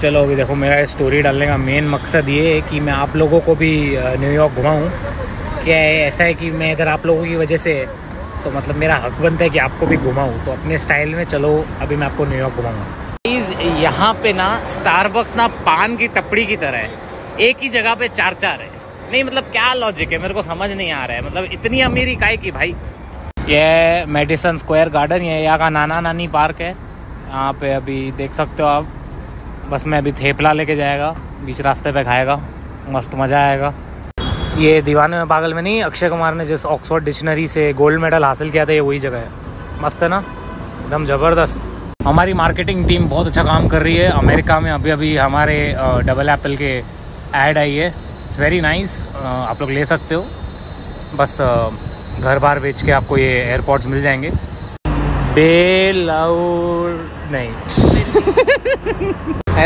चलो अभी देखो, मेरा स्टोरी डालने का मेन मकसद ये है कि मैं आप लोगों को भी न्यूयॉर्क घुमाऊँ। क्या है ऐसा है कि मैं इधर आप लोगों की वजह से तो मतलब मेरा हक बनता है कि आपको भी घुमाऊँ। तो अपने स्टाइल में चलो, अभी मैं आपको न्यूयॉर्क घुमाऊँगा। प्लीज़ यहाँ पे ना स्टारबक्स ना पान की टपड़ी की तरह है। एक ही जगह पे चार चार है। नहीं मतलब क्या लॉजिक है? मेरे को समझ नहीं आ रहा है। मतलब इतनी अमीरी काय की भाई? ये मेडिसन स्क्वायर गार्डन ये यहाँ का नाना नानी पार्क है। यहाँ पे अभी देख सकते हो आप। बस मैं अभी थेपला लेके जाएगा, बीच रास्ते पे खाएगा, मस्त मज़ा आएगा। ये दीवाने में पागल में नहीं, अक्षय कुमार ने जिस ऑक्सफोर्ड डिक्शनरी से गोल्ड मेडल हासिल किया था, ये वही जगह है। मस्त है ना? एकदम ज़बरदस्त। हमारी मार्केटिंग टीम बहुत अच्छा काम कर रही है। अमेरिका में अभी अभी हमारे डबल एप्पल के ऐड आई है। इट्स वेरी नाइस आप लोग ले सकते हो। बस घर बार बेच के आपको ये एयरपोर्ट्स मिल जाएँगे। बेल नहीं।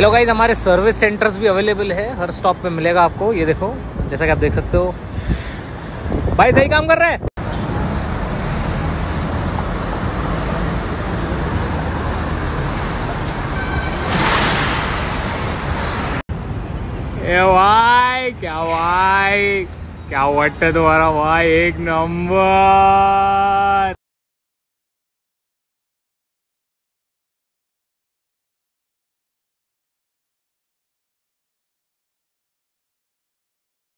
हेलो गाइज़ हमारे सर्विस सेंटर्स भी अवेलेबल है। हर स्टॉप पे मिलेगा आपको। ये देखो, जैसा कि आप देख सकते हो। भाई, सही काम कर रहे हैं? भाई, क्या भाई? क्या वाटतं तुम्हारा? भाई, एक नंबर